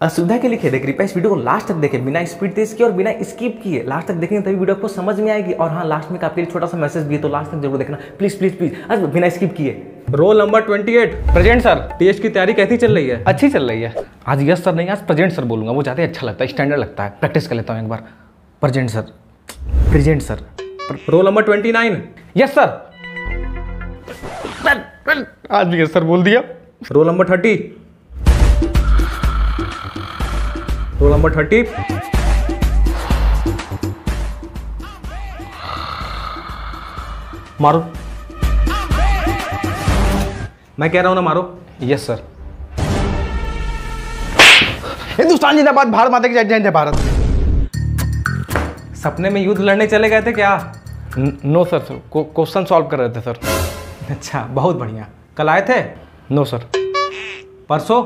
असुविधा के लिए खेदे कृपया इस वीडियो को लास्ट तक देखें बिना स्पीड तेज किए और बिना स्किप किए। लास्ट तक देखेंगे तभी वीडियो आपको समझ में आएगी। और हाँ लास्ट में आपके लिए छोटा सा मैसेज भी है तो लास्ट तक ज़रूर देखना। प्लीज़ प्लीज़ प्लीज़ आज बिना स्किप किए। Roll number 28 present sir test की तैयारी कैसी चल रही है? अच्छी चल रही है। आज यस सर नहीं आज प्रेजेंट सर बोलूँगा वो ज़्यादा अच्छा लगता है स्टैंडर्ड लगता है। प्रैक्टिस कर लेता हूँ एक बार। Present sir present sir roll number 29 yes sir आज भी यस सर बोल दिया रोल नंबर 30 रोल नंबर 30 मारो। मैं कह रहा हूँ ना मारो। यस सर हिंदुस्तान जिंदाबाद भारत माता की जय जय जय भारत। सपने में युद्ध लड़ने चले गए थे क्या? No sir sir question solve कर रहे थे सर अच्छा बहुत बढ़िया। कल आए थे? नो सर परसों?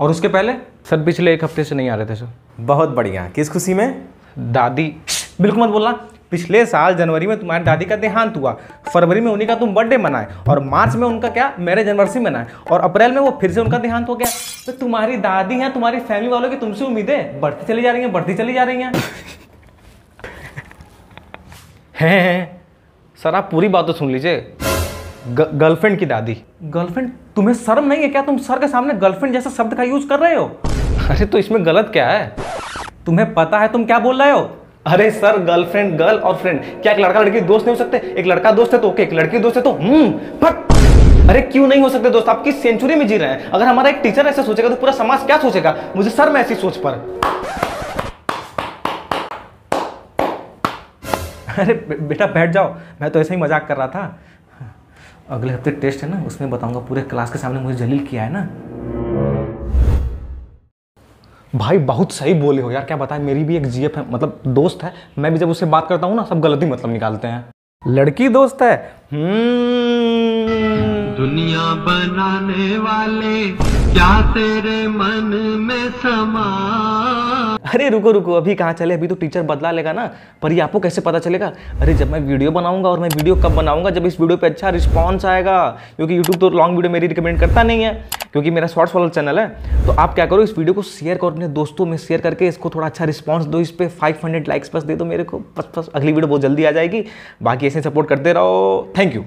और उसके पहले? सर पिछले एक हफ़्ते से नहीं आ रहे थे सर। बहुत बढ़िया। किस खुशी में? दादी। बिल्कुल मत बोलना। पिछले साल जनवरी में तुम्हारी दादी का देहांत हुआ। फरवरी में उन्हीं का तुम बर्थडे मनाए। और मार्च में उनका क्या? मैरिज एनिवर्सरी मनाए। और अप्रैल में वो फिर से उनका देहांत हो गया। तो तुम्हारी दादी हैं तुम्हारी फैमिली वालों की तुमसे उम्मीदें बढ़ती चली जा रही हैं बढ़ती चली जा रही हैं। हैं हैं सर आप पूरी बात तो सुन लीजिए। गर्लफ्रेंड की दादी। गर्लफ्रेंड तुम्हें शर्म नहीं है क्या? तुम सर के सामने गर्लफ्रेंड जैसा शब्द का यूज़ कर रहे हो? अरे तो इसमें गलत क्या है? तुम्हें पता है तुम क्या बोल रहे हो? अरे सर गर्लफ्रेंड गर्ल और फ्रेंड क्या एक लड़का लड़की दोस्त नहीं हो सकते? एक लड़का दोस्त है तो ओके एक लड़की दोस्त है तो हम्म अरे क्यों नहीं हो सकते दोस्त? आप किस सेंचुरी में जी रहे हैं? अगर हमारा एक टीचर ऐसा सोचेगा तो पूरा समाज क्या सोचेगा? मुझे सर में ऐसी सोच पर। अरे बेटा बैठ जाओ। मैं तो ऐसे ही मज़ाक कर रहा था। अगले हफ़्ते टेस्ट है ना उसमें बताऊँगा पूरे क्लास के सामने मुझे जलील किया है ना। भाई बहुत सही बोले हो यार क्या बताएँ मेरी भी एक जीएफ है मतलब दोस्त है मैं भी जब उससे बात करता हूँ ना सब गलती ही मतलब निकालते हैं। लड़की दोस्त है? हम्म। दुनिया बनाने वाले, क्या तेरे मन में समा? अरे रुको रुको, अभी कहाँ चले? अभी तो टीचर बदला लेगा ना। पर ये आपको कैसे पता चलेगा? अरे जब मैं वीडियो बनाऊँगा और मैं वीडियो कब बनाऊँगा? जब इस वीडियो पे अच्छा रिस्पांस आएगा। क्योंकि यूट्यूब तो लॉन्ग वीडियो मेरी रिकमेंड करता नहीं है, क्योंकि मेरा शॉर्ट्स वाला चैनल है। तो आप क्या करो, इस वीडियो को शेयर करो, अपने दोस्तों में शेयर करके इसको थोड़ा अच्छा रिस्पॉन्स दो। इस पर फाइव हंड्रेड लाइक्स बस दे दो मेरे को। बस बस, अगली वीडियो बहुत जल्दी आ जाएगी। बाकी ऐसे सपोर्ट करते रहो। Thank you